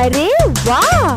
अरे वाह!